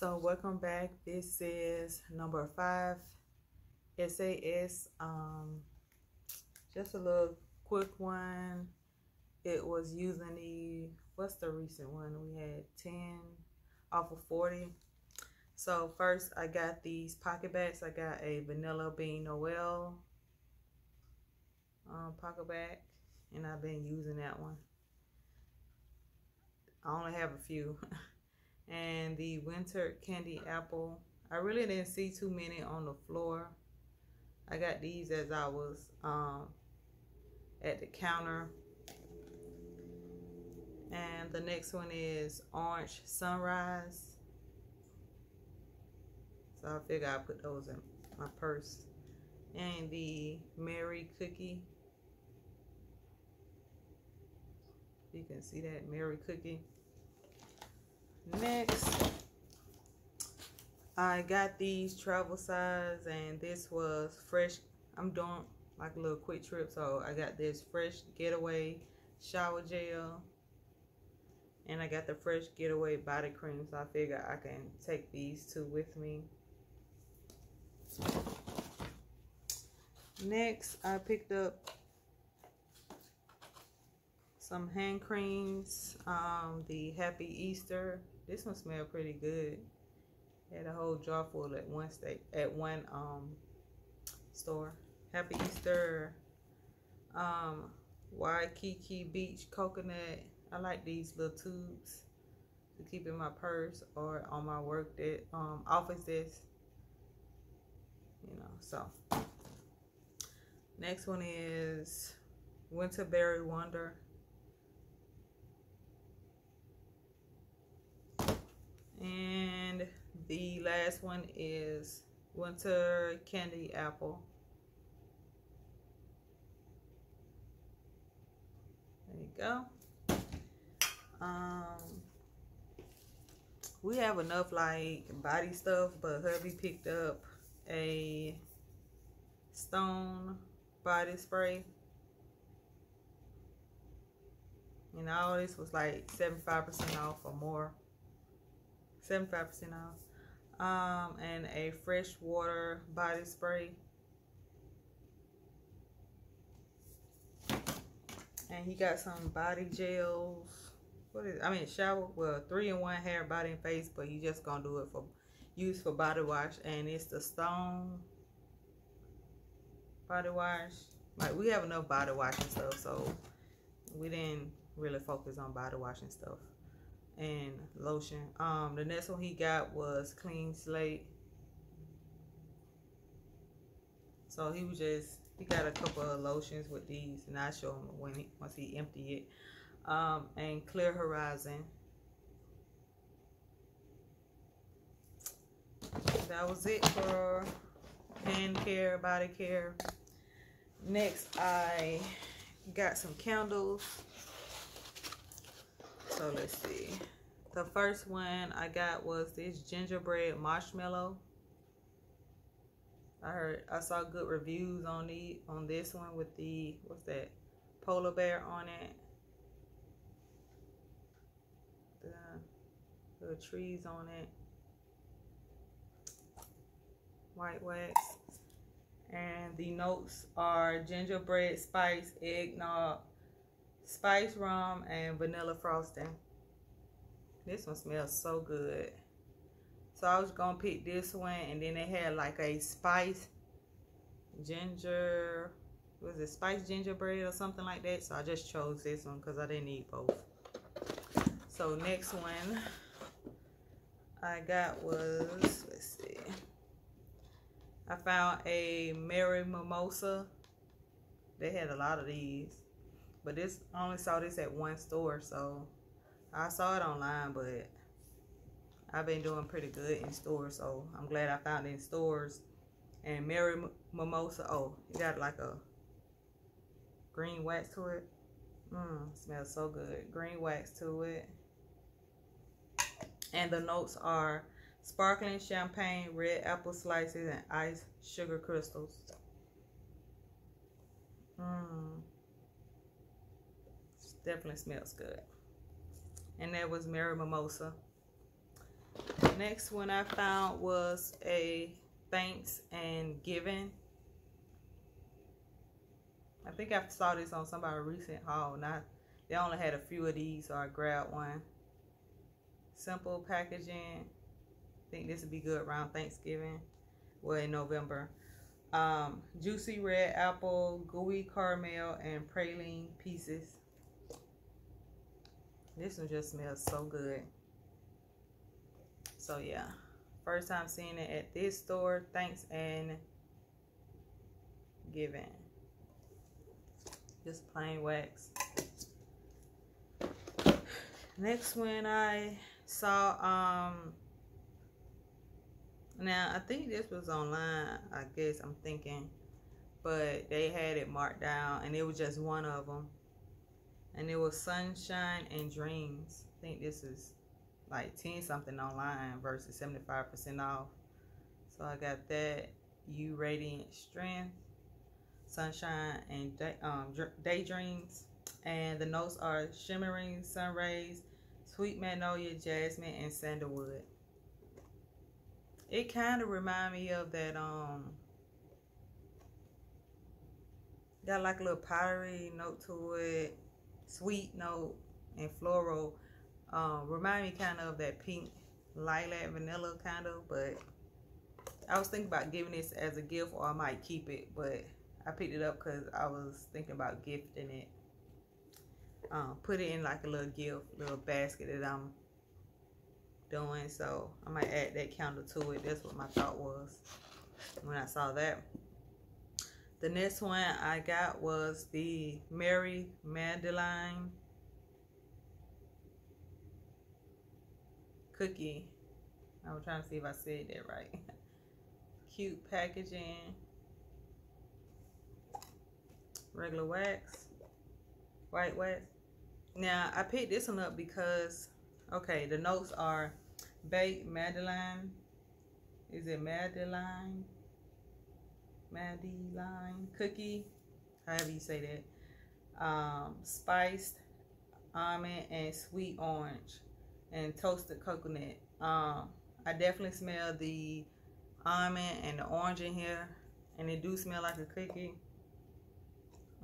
So welcome back. This is number five SAS. Um, just a little quick one. It was using the what's the recent one? We had 10 off of 40. So first I got these PocketBacs. I got a vanilla bean Noel um, PocketBac and I've been using that one. I only have a few. and the winter candy apple. I really didn't see too many on the floor. I got these as I was um, at the counter. And the next one is Orange Sunrise. So I figure I'll put those in my purse. And the Merry Cookie. You can see that Merry Cookie. Next, I got these travel size and this was fresh. I'm doing like a little quick trip. So I got this fresh getaway shower gel. And I got the fresh getaway body cream. So I figure I can take these two with me. Next, I picked up some hand creams. Um, the Happy Easter this one smelled pretty good. Had a whole jar full at one state at one um store. Happy Easter. Um Waikiki Beach coconut. I like these little tubes to keep in my purse or on my work that um office desk. You know, so next one is Winterberry Wonder. And the last one is Winter Candy Apple. There you go. Um, we have enough like body stuff, but hubby picked up a stone body spray. And all this was like 75% off or more. 75% off. Um, and a fresh water body spray. And he got some body gels. What is I mean shower well three in one hair, body and face, but you just gonna do it for use for body wash and it's the stone body wash. Like we have enough body wash and stuff, so we didn't really focus on body wash and stuff and lotion. Um, the next one he got was Clean Slate. So he was just, he got a couple of lotions with these, and I show him when he, once he empty it. Um, and Clear Horizon. That was it for hand care, body care. Next, I got some candles. So let's see. The first one I got was this gingerbread marshmallow. I heard I saw good reviews on the on this one with the what's that polar bear on it. The little trees on it. White wax. And the notes are gingerbread spice, eggnog, spice rum, and vanilla frosting. This one smells so good. So I was gonna pick this one, and then they had like a spice ginger, was it spice gingerbread or something like that? So I just chose this one because I didn't eat both. So next one I got was, let's see. I found a Merry Mimosa. They had a lot of these. But this I only saw this at one store, so I saw it online, but I've been doing pretty good in stores, so I'm glad I found it in stores. And Merry Mimosa, oh, it got like a green wax to it. Mmm, smells so good. Green wax to it. And the notes are sparkling champagne, red apple slices, and ice sugar crystals. Mmm definitely smells good. And that was Merry Mimosa. next one I found was a thanks and giving. I think I saw this on somebody's recent haul. Not they only had a few of these, so I grabbed one. Simple packaging. I think this would be good around Thanksgiving. Well, in November. Um, juicy red apple, gooey caramel, and praline pieces. This one just smells so good. So yeah, first time seeing it at this store. Thanks and giving. Just plain wax. Next one I saw, um, now I think this was online, I guess I'm thinking, but they had it marked down and it was just one of them. And it was Sunshine and Dreams. I think this is like 10 something online versus 75% off. So I got that You Radiant Strength, Sunshine and day, um, Daydreams. And the notes are Shimmering Sun Rays, Sweet Magnolia, Jasmine, and Sandalwood. It kind of remind me of that, um, got like a little pottery note to it, sweet note, and floral. Um, remind me kind of that pink lilac vanilla kind of, but I was thinking about giving this as a gift or I might keep it, but I picked it up because I was thinking about gifting it um, put it in like a little gift, little basket that I'm doing. So I might add that candle to it. That's what my thought was when I saw that. The next one I got was the Mary Magdalene cookie. I'm trying to see if I said that right. Cute packaging. Regular wax. White wax. Now, I picked this one up because, okay, the notes are baked Madeline. Is it Madeline? Madeline cookie, however you say that. Um, spiced almond and sweet orange and toasted coconut. Um, I definitely smell the almond and the orange in here, and it do smell like a cookie.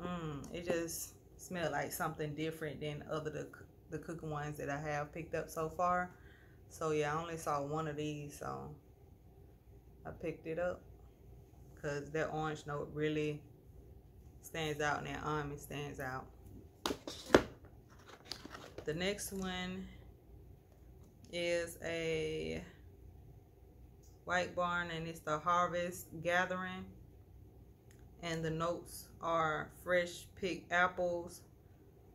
Mmm, it just smell like something different than other the, the cooking ones that I have picked up so far. So yeah, I only saw one of these, so I picked it up because that orange note really stands out and that almond stands out. The next one is a white barn and it's the harvest gathering and the notes are fresh picked apples,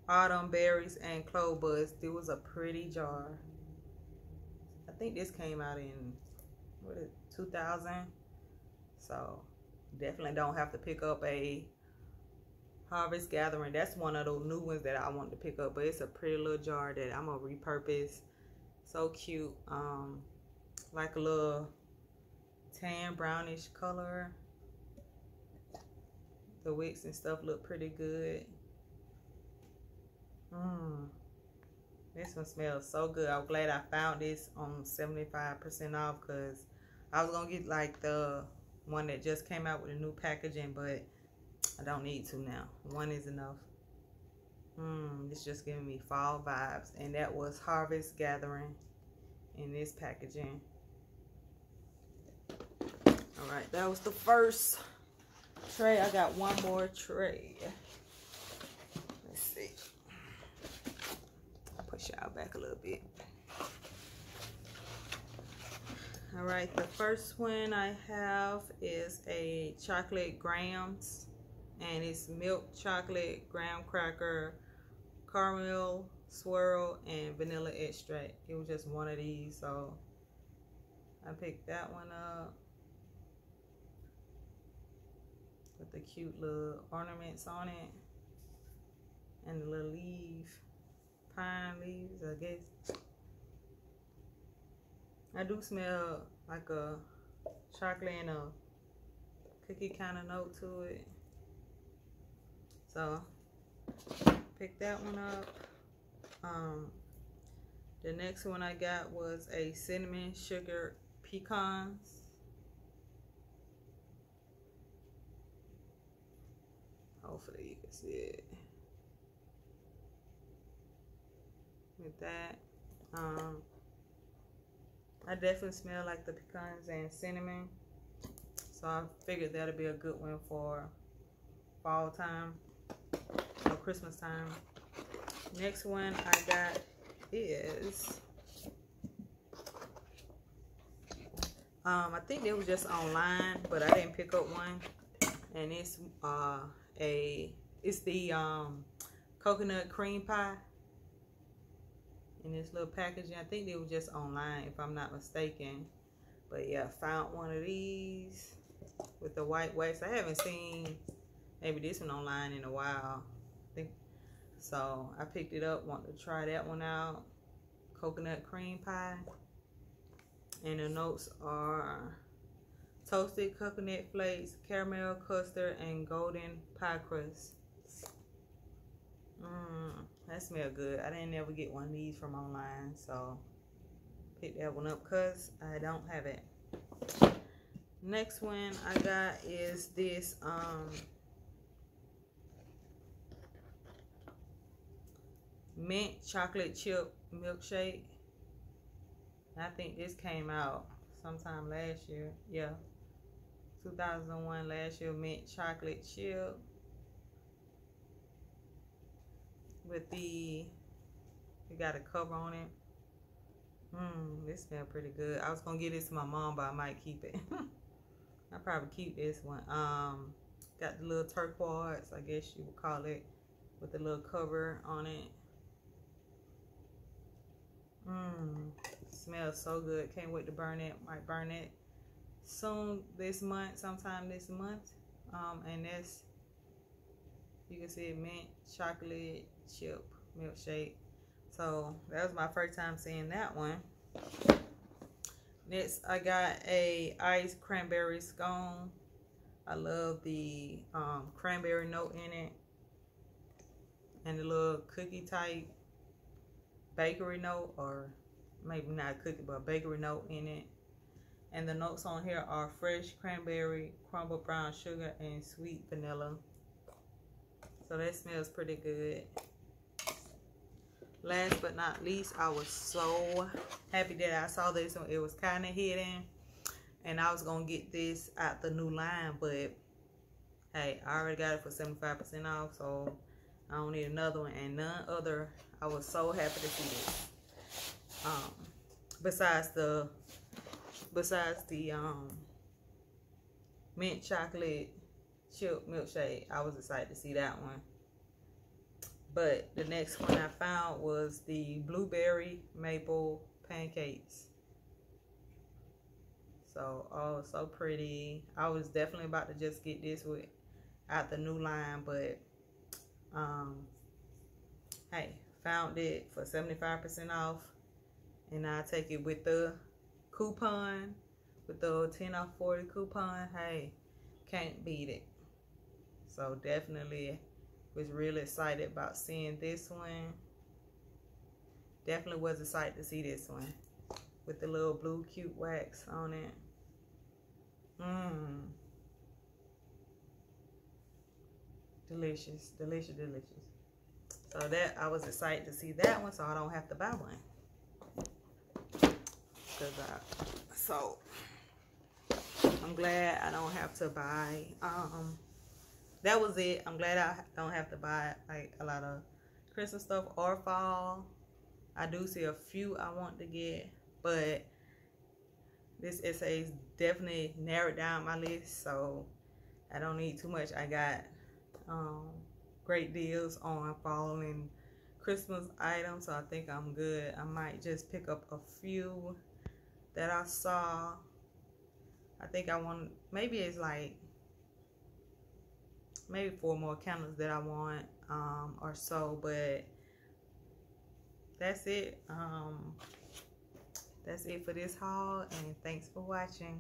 autumn berries, and clove buds. It was a pretty jar. I think this came out in what is 2000. So definitely don't have to pick up a harvest gathering. That's one of those new ones that I wanted to pick up, but it's a pretty little jar that I'm gonna repurpose. So cute. Um, like a little tan brownish color the wicks and stuff look pretty good. Mmm. This one smells so good. I'm glad I found this on 75% off because I was going to get like the one that just came out with a new packaging, but I don't need to now. One is enough. Mmm, it's just giving me fall vibes. And that was Harvest Gathering in this packaging. All right, that was the first tray. I got one more tray. Let's see. I'll push y'all back a little bit. All right, the first one I have is a chocolate grams and it's milk chocolate graham cracker caramel swirl and vanilla extract. It was just one of these, so I picked that one up. with the cute little ornaments on it and the little leaf pine leaves I guess I do smell like a chocolate and a cookie kind of note to it so pick that one up um, The next one I got was a cinnamon sugar pecans. Hopefully you can see it. With that. Um, I definitely smell like the pecans and cinnamon. So I figured that'll be a good one for fall time or Christmas time. Next one I got is um I think they was just online, but I didn't pick up one. And it's uh a it's the um coconut cream pie in this little packaging. I think they were just online if I'm not mistaken. But yeah, found one of these with the white wax. I haven't seen maybe this one online in a while. I think so. I picked it up. Want to try that one out. Coconut cream pie. And the notes are toasted coconut flakes, caramel custard, and golden pie crust. Mmm, that smell good. I didn't ever get one of these from online, so pick that one up because I don't have it. Next one I got is this um mint chocolate chip milkshake. I think this came out sometime last year. Yeah. 2001 last year mint chocolate chip with the it got a cover on it. Mmm, this smell pretty good. I was gonna give this to my mom, but I might keep it. I probably keep this one. Um, got the little turquoise, I guess you would call it, with the little cover on it. Mmm, smells so good. Can't wait to burn it. Might burn it soon this month, sometime this month. Um, and that's you can see mint chocolate chip milkshake. So that was my first time seeing that one. Next, I got a iced cranberry scone. I love the um, cranberry note in it. And the little cookie type bakery note, or maybe not cookie, but bakery note in it. And the notes on here are fresh cranberry, crumbled brown sugar, and sweet vanilla. So that smells pretty good. Last but not least, I was so happy that I saw this one. It was kind of hidden. And I was going to get this out the new line. But, hey, I already got it for 75% off. So, I don't need another one. And none other. I was so happy to see this. Um, besides the, besides the um, mint chocolate chip milkshake, I was excited to see that one. But the next one I found was the blueberry maple pancakes. So, oh, so pretty. I was definitely about to just get this with out the new line, but um, hey, found it for 75% off. And I take it with the coupon, with the 10 off 40 coupon. Hey, can't beat it. So definitely was really excited about seeing this one. Definitely was excited to see this one with the little blue cute wax on it. Mmm. Delicious, delicious, delicious. So that I was excited to see that one, so I don't have to buy one. Cause I, so I'm glad I don't have to buy um that was it. I'm glad I don't have to buy like a lot of Christmas stuff or fall. I do see a few I want to get, but this SAS definitely narrowed down my list, so I don't need too much. I got um, great deals on fall and Christmas items, so I think I'm good. I might just pick up a few that I saw. I think I want, maybe it's like maybe four more candles that I want um, or so, but that's it. Um, that's it for this haul, and thanks for watching.